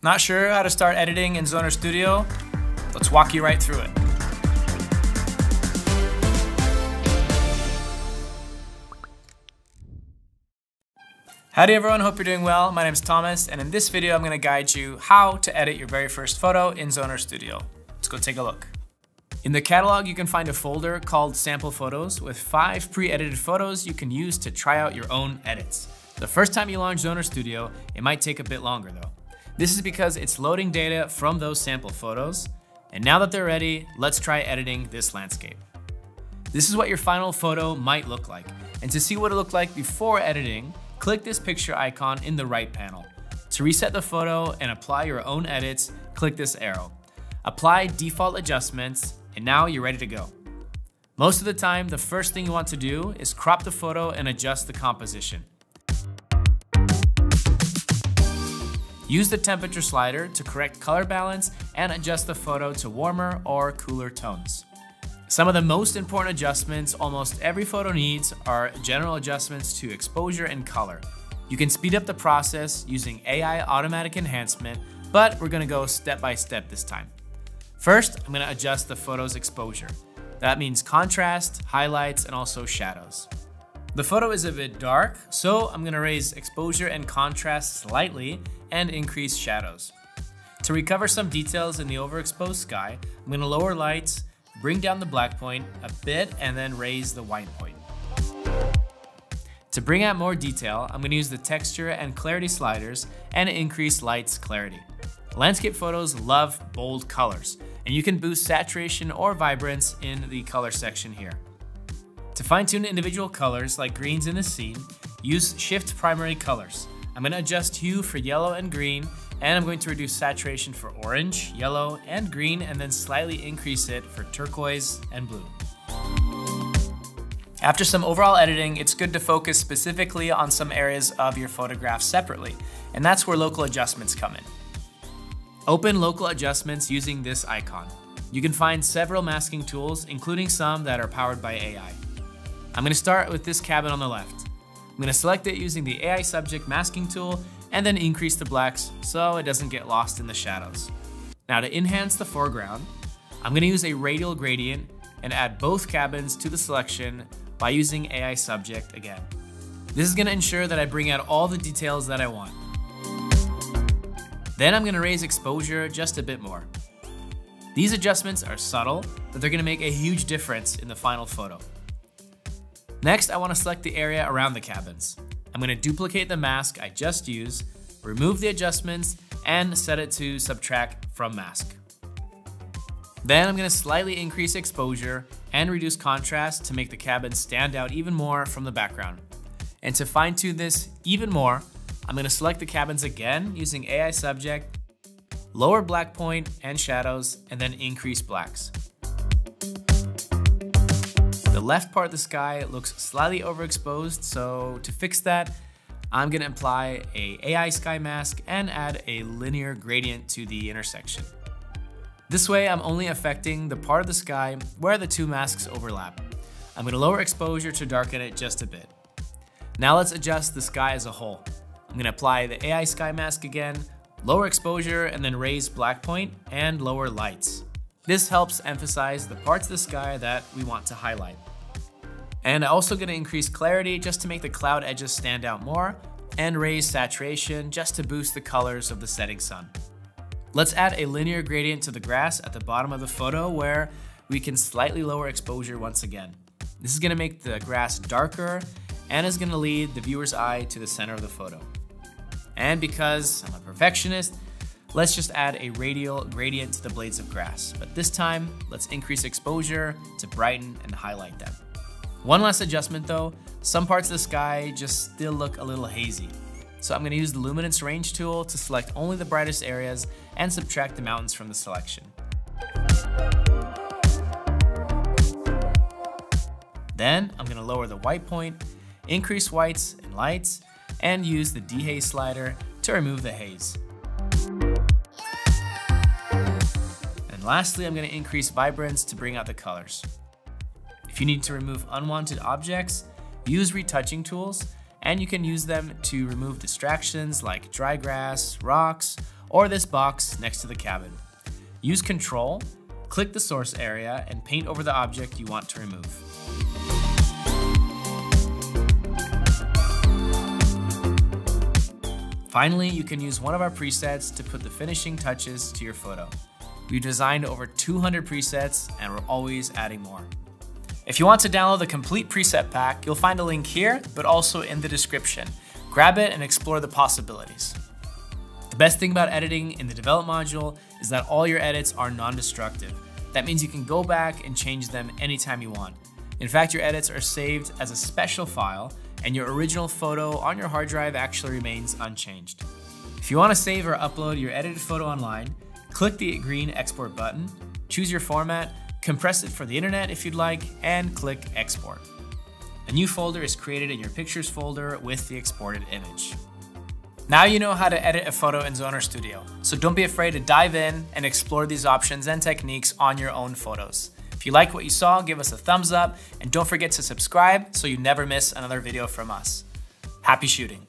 Not sure how to start editing in Zoner Studio? Let's walk you right through it. Howdy everyone, hope you're doing well. My name is Thomas, and in this video I'm gonna guide you how to edit your very first photo in Zoner Studio. Let's go take a look. In the catalog, you can find a folder called Sample Photos with five pre-edited photos you can use to try out your own edits. The first time you launch Zoner Studio, it might take a bit longer though. This is because it's loading data from those sample photos, and now that they're ready, let's try editing this landscape. This is what your final photo might look like, and to see what it looked like before editing, click this picture icon in the right panel. To reset the photo and apply your own edits, click this arrow. Apply default adjustments, and now you're ready to go. Most of the time, the first thing you want to do is crop the photo and adjust the composition. Use the temperature slider to correct color balance and adjust the photo to warmer or cooler tones. Some of the most important adjustments almost every photo needs are general adjustments to exposure and color. You can speed up the process using AI automatic enhancement, but we're gonna go step by step this time. First, I'm gonna adjust the photo's exposure. That means contrast, highlights, and also shadows. The photo is a bit dark, so I'm gonna raise exposure and contrast slightly and increase shadows. To recover some details in the overexposed sky, I'm gonna lower lights, bring down the black point a bit, and then raise the white point. To bring out more detail, I'm gonna use the texture and clarity sliders and increase light's clarity. Landscape photos love bold colors, and you can boost saturation or vibrance in the color section here. To fine tune individual colors like greens in the scene, use Shift Primary Colors. I'm going to adjust hue for yellow and green, and I'm going to reduce saturation for orange, yellow, and green, and then slightly increase it for turquoise and blue. After some overall editing, it's good to focus specifically on some areas of your photograph separately, and that's where local adjustments come in. Open local adjustments using this icon. You can find several masking tools, including some that are powered by AI. I'm gonna start with this cabin on the left. I'm gonna select it using the AI subject masking tool and then increase the blacks so it doesn't get lost in the shadows. Now to enhance the foreground, I'm gonna use a radial gradient and add both cabins to the selection by using AI subject again. This is gonna ensure that I bring out all the details that I want. Then I'm gonna raise exposure just a bit more. These adjustments are subtle, but they're gonna make a huge difference in the final photo. Next, I want to select the area around the cabins. I'm going to duplicate the mask I just used, remove the adjustments, and set it to subtract from mask. Then I'm going to slightly increase exposure and reduce contrast to make the cabin stand out even more from the background. And to fine tune this even more, I'm going to select the cabins again using AI subject, lower black point and shadows, and then increase blacks. Left part of the sky looks slightly overexposed, so to fix that, I'm gonna apply a AI sky mask and add a linear gradient to the intersection. This way, I'm only affecting the part of the sky where the two masks overlap. I'm gonna lower exposure to darken it just a bit. Now let's adjust the sky as a whole. I'm gonna apply the AI sky mask again, lower exposure, and then raise black point and lower lights. This helps emphasize the parts of the sky that we want to highlight. And I'm also gonna increase clarity just to make the cloud edges stand out more and raise saturation just to boost the colors of the setting sun. Let's add a linear gradient to the grass at the bottom of the photo where we can slightly lower exposure once again. This is gonna make the grass darker and is gonna lead the viewer's eye to the center of the photo. And because I'm a perfectionist, let's just add a radial gradient to the blades of grass. But this time, let's increase exposure to brighten and highlight them. One last adjustment though, some parts of the sky just still look a little hazy. So I'm going to use the luminance range tool to select only the brightest areas and subtract the mountains from the selection. Then I'm going to lower the white point, increase whites and lights, and use the dehaze slider to remove the haze. And lastly, I'm going to increase vibrance to bring out the colors. You need to remove unwanted objects, use retouching tools, and you can use them to remove distractions like dry grass, rocks, or this box next to the cabin. Use Control, click the source area, and paint over the object you want to remove. Finally, you can use one of our presets to put the finishing touches to your photo. We've designed over 200 presets and we're always adding more. If you want to download the complete preset pack, you'll find a link here, but also in the description. Grab it and explore the possibilities. The best thing about editing in the develop module is that all your edits are non-destructive. That means you can go back and change them anytime you want. In fact, your edits are saved as a special file and your original photo on your hard drive actually remains unchanged. If you want to save or upload your edited photo online, click the green export button, choose your format, compress it for the internet if you'd like, and click export. A new folder is created in your pictures folder with the exported image. Now you know how to edit a photo in Zoner Studio, so don't be afraid to dive in and explore these options and techniques on your own photos. If you like what you saw, give us a thumbs up and don't forget to subscribe so you never miss another video from us. Happy shooting!